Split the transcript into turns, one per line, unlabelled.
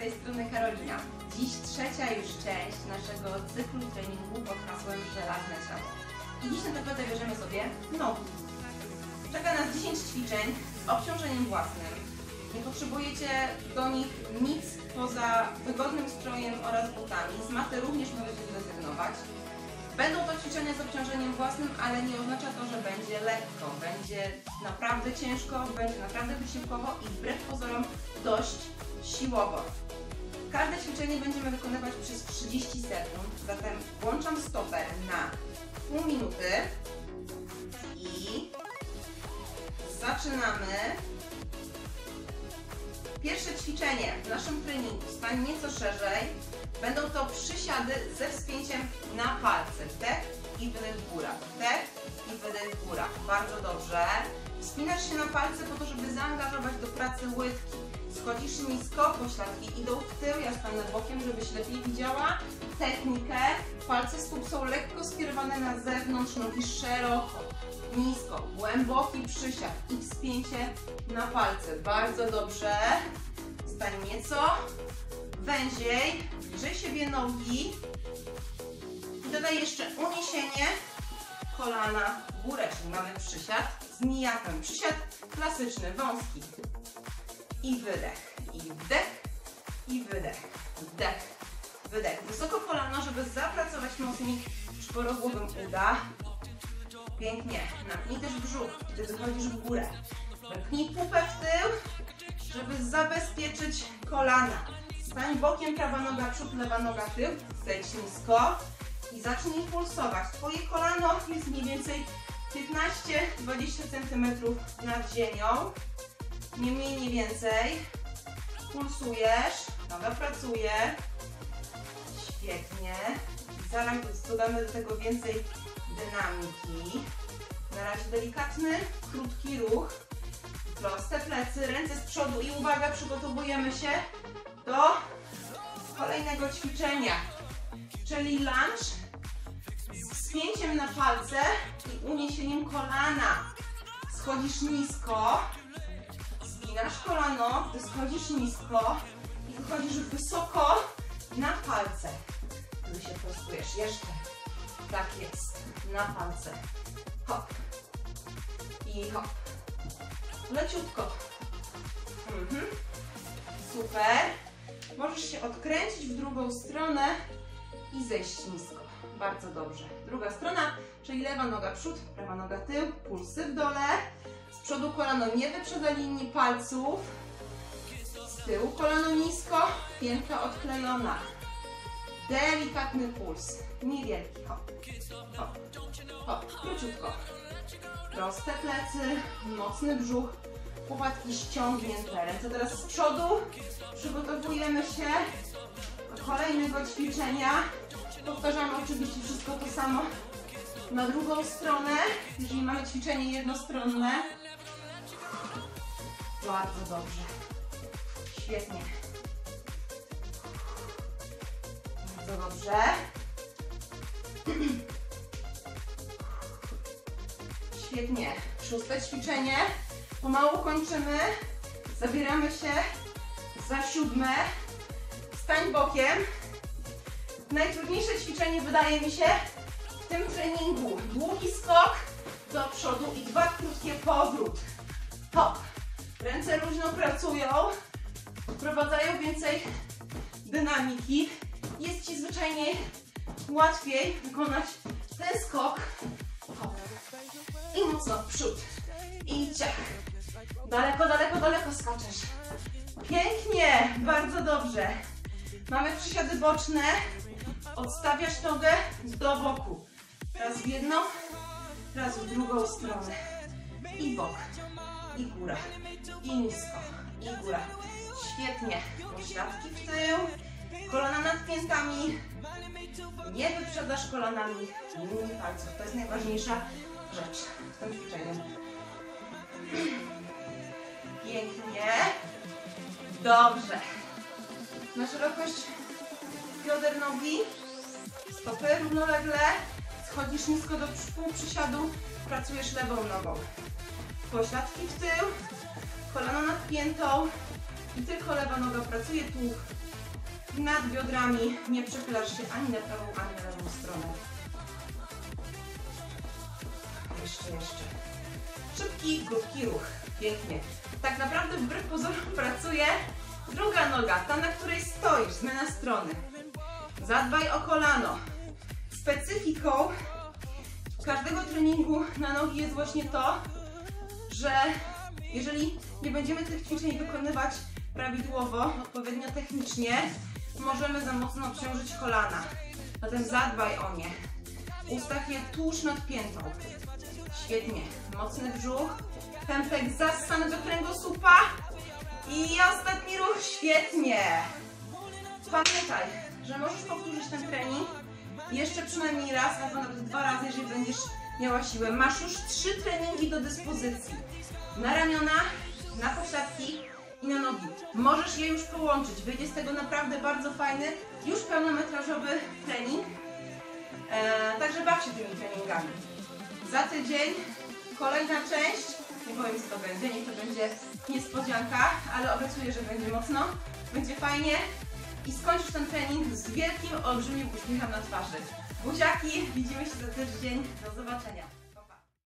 tej strony Karolina. Dziś trzecia już część naszego cyklu treningu pod hasłem Żelazne Ciało. I dziś na tapetę bierzemy sobie nogi. Czeka nas 10 ćwiczeń z obciążeniem własnym. Nie potrzebujecie do nich nic poza wygodnym strojem oraz butami. Z maty również możecie zrezygnować. Będą to ćwiczenia z obciążeniem własnym, ale nie oznacza to, że będzie lekko. Będzie naprawdę ciężko, będzie naprawdę wysiłkowo i wbrew pozorom dość siłowo. Każde ćwiczenie będziemy wykonywać przez 30 sekund, zatem włączam stoper na pół minuty i zaczynamy. Pierwsze ćwiczenie w naszym treningu, stań nieco szerzej, będą to przysiady ze wspięciem na palce. Wdech i wydech góra, wdech i wydech góra. Bardzo dobrze. Wspinasz się na palce po to, żeby zaangażować do pracy łydki. Schodzisz nisko, pośladki idą w tył, ja stanę bokiem, żebyś lepiej widziała technikę. Palce stóp są lekko skierowane na zewnątrz, nogi szeroko, nisko, głęboki przysiad i wspięcie na palce. Bardzo dobrze. Stań nieco węziej, bliżej siebie nogi. Dodaj jeszcze uniesienie kolana w górę, czyli mamy przysiad z nijakiem. Przysiad klasyczny, wąski. I wydech, i wdech, i wydech, wdech, wydech. Wysoko kolano, żeby zapracować mocniej czworogłowym uda. Pięknie. Napnij też brzuch, gdy wychodzisz w górę. Wypchnij pupę w tył, żeby zabezpieczyć kolana. Stań bokiem, prawa noga przód, lewa noga tył. Zejdź nisko i zacznij pulsować. Twoje kolano jest mniej więcej 15-20 cm nad ziemią. Nie mniej, nie więcej. Pulsujesz, noga pracuje. Świetnie. Zaraz dodamy do tego więcej dynamiki. Na razie delikatny, krótki ruch. Proste plecy, ręce z przodu i uwaga, przygotowujemy się do kolejnego ćwiczenia, czyli lunge z wspięciem na palce i uniesieniem kolana. Schodzisz nisko, zginasz kolano, gdy schodzisz nisko i wychodzisz wysoko na palce. Gdy się prostujesz, jeszcze. Tak jest, na palce. Hop. I hop. Leciutko. Mhm. Super. Możesz się odkręcić w drugą stronę i zejść nisko. Bardzo dobrze. Druga strona, czyli lewa noga przód, prawa noga tył, pulsy w dole. Z przodu kolano nie wyprzeda linii palców. Z tyłu kolano nisko, piętka odklejona. Delikatny puls, niewielki. Hop, hop, hop, króciutko. Proste plecy, mocny brzuch, łopatki ściągnięte. Ręce teraz z przodu. Przygotowujemy się do kolejnego ćwiczenia. Powtarzamy oczywiście wszystko to samo na drugą stronę, jeżeli mamy ćwiczenie jednostronne. Bardzo dobrze. Świetnie. Bardzo dobrze. Świetnie. Szóste ćwiczenie. Pomału kończymy. Zabieramy się za siódme. Stań bokiem. Najtrudniejsze ćwiczenie wydaje mi się w tym treningu. Długi skok do przodu i dwa krótkie powrót. Hop. Ręce luźno pracują. Wprowadzają więcej dynamiki. Jest Ci zwyczajnie łatwiej wykonać ten skok. I mocno w przód. I ciach. Daleko, daleko, daleko skaczesz. Pięknie, bardzo dobrze. Mamy przysiady boczne. Odstawiasz nogę do boku. Raz w jedną, raz w drugą stronę. I bok, i góra, i nisko, i góra. Świetnie. Pośladki w tył, kolana nad piętami. Nie wyprzedasz kolanami linii palców. To jest najważniejsza rzecz w tym ćwiczeniu. Pięknie. Dobrze. Na szerokość bioder nogi. Stopy równolegle. Schodzisz nisko do półprzysiadu. Pracujesz lewą nogą. Pośladki w tył. Kolano nad piętą. I tylko lewa noga pracuje tu nad biodrami. Nie przechylasz się ani na prawą, ani na lewą stronę. Jeszcze, jeszcze. Szybki, krótki ruch. Pięknie. Tak naprawdę wbrew pozorom pracuje druga noga, ta na której stoisz, zmiana strony. Zadbaj o kolano. Specyfiką każdego treningu na nogi jest właśnie to, że jeżeli nie będziemy tych ćwiczeń wykonywać prawidłowo, odpowiednio technicznie, możemy za mocno obciążyć kolana. Zatem zadbaj o nie. Ustaw je tuż nad piętą. Świetnie. Mocny brzuch. Pępek zassany do kręgosłupa. I ostatni ruch. Świetnie. Pamiętaj, że możesz powtórzyć ten trening jeszcze przynajmniej raz, albo nawet dwa razy, jeżeli będziesz miała siłę. Masz już trzy treningi do dyspozycji. Na ramiona, na pośladki i na nogi. Możesz je już połączyć. Wyjdzie z tego naprawdę bardzo fajny, już pełnometrażowy trening. Eee, także baw się tymi treningami. Za tydzień kolejna część. Nie powiem co to będzie, niech to będzie niespodzianka, ale obiecuję, że będzie mocno, będzie fajnie i skończysz ten trening z wielkim, olbrzymim uśmiechem na twarzy. Buziaki, widzimy się za tydzień. Do zobaczenia.